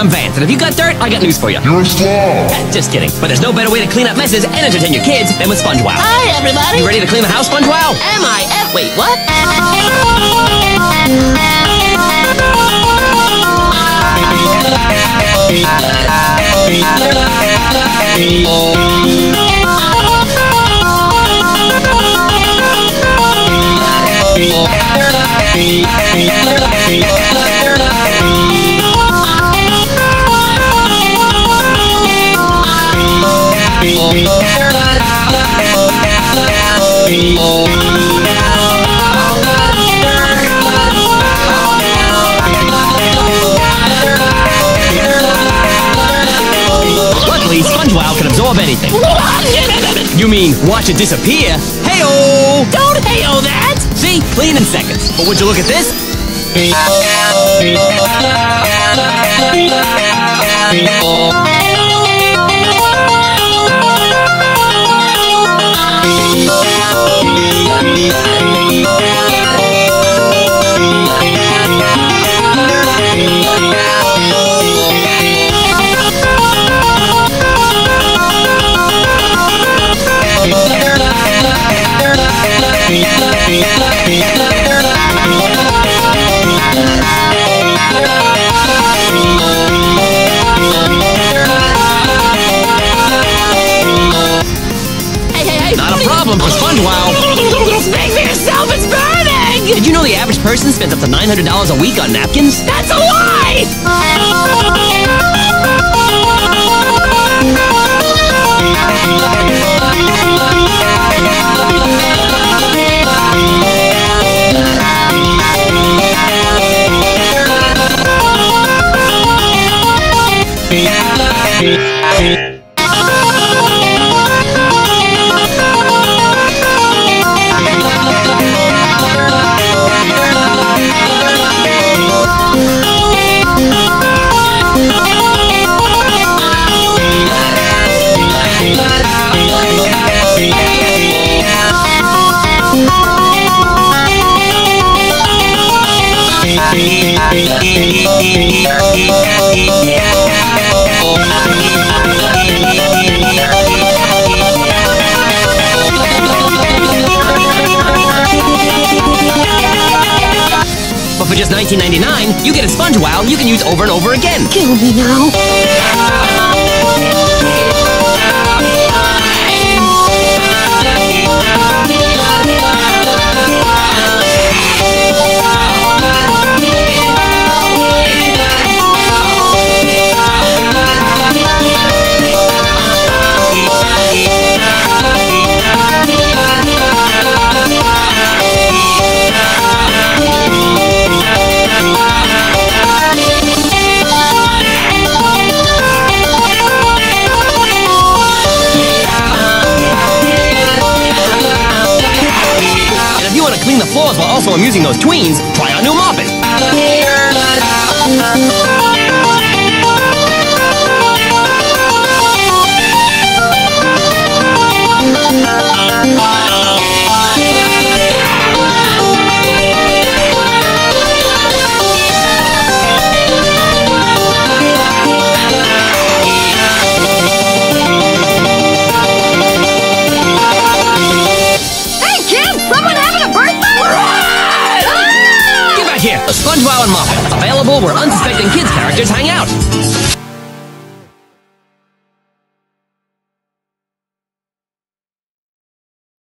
I'm Vance, and if you got dirt, I got news for you. You're slow. Just kidding. But there's no better way to clean up messes and entertain your kids than with SpongeWow. Hi, everybody. You ready to clean the house, SpongeWow? Am I? F- Wait, what? Luckily, SpongeWow can absorb anything. You mean watch it disappear? Heyo! Don't hail that! See, clean in seconds. But would you look at this? Did you know the average person spends up to $900 a week on napkins? That's a lie! Oh, But for just $19.99, you get a SpongeWow you can use over and over again. Kill me now. Floors while also amusing those tweens, try our new mopping. Hey, Back here. SpongeWow and Moppet. Available where unsuspecting kids characters hang out.